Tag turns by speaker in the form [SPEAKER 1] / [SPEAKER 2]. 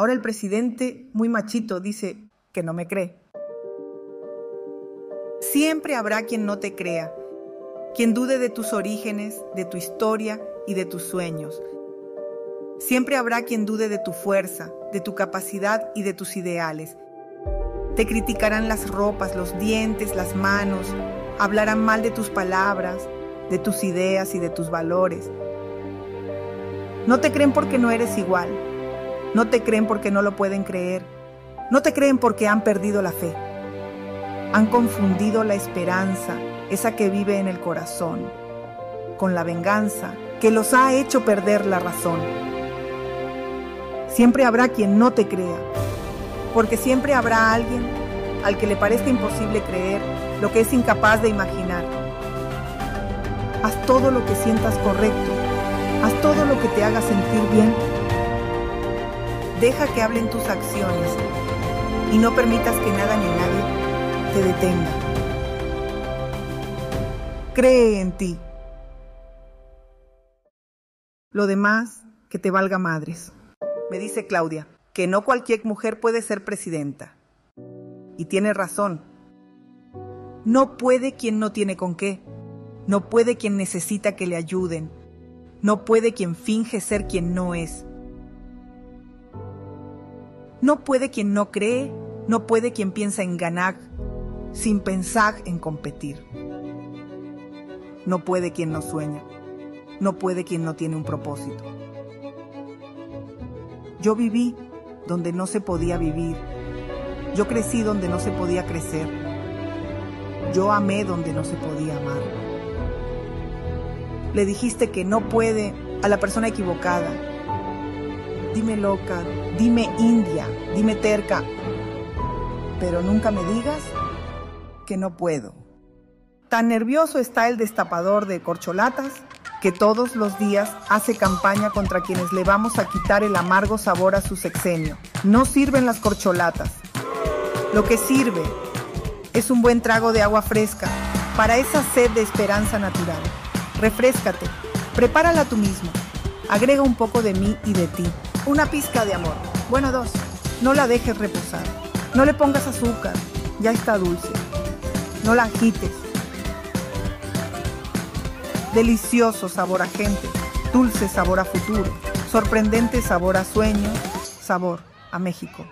[SPEAKER 1] Ahora el presidente, muy machito, dice que no me cree. Siempre habrá quien no te crea, quien dude de tus orígenes, de tu historia y de tus sueños. Siempre habrá quien dude de tu fuerza, de tu capacidad y de tus ideales. Te criticarán las ropas, los dientes, las manos, hablarán mal de tus palabras, de tus ideas y de tus valores. No te creen porque no eres igual. No te creen porque no lo pueden creer. No te creen porque han perdido la fe. Han confundido la esperanza, esa que vive en el corazón, con la venganza que los ha hecho perder la razón. Siempre habrá quien no te crea, porque siempre habrá alguien al que le parezca imposible creer lo que es incapaz de imaginar. Haz todo lo que sientas correcto, haz todo lo que te haga sentir bien. Deja que hablen tus acciones y no permitas que nada ni nadie te detenga. Cree en ti. Lo demás, que te valga madres. Me dice Claudia, que no cualquier mujer puede ser presidenta. Y tiene razón. No puede quien no tiene con qué. No puede quien necesita que le ayuden. No puede quien finge ser quien no es. No puede quien no cree. No puede quien piensa en ganar sin pensar en competir. No puede quien no sueña. No puede quien no tiene un propósito. Yo viví donde no se podía vivir. Yo crecí donde no se podía crecer. Yo amé donde no se podía amar. Le dijiste que no puede a la persona equivocada. Dime loca, dime india, dime terca, pero nunca me digas que no puedo. Tan nervioso está el destapador de corcholatas que todos los días hace campaña contra quienes le vamos a quitar el amargo sabor a su sexenio. No sirven las corcholatas. Lo que sirve es un buen trago de agua fresca para esa sed de esperanza natural. Refrescate, prepárala tú mismo. Agrega un poco de mí y de ti. Una pizca de amor. Bueno, dos. No la dejes reposar. No le pongas azúcar. Ya está dulce. No la agites. Delicioso sabor a gente. Dulce sabor a futuro. Sorprendente sabor a sueños. Sabor a México.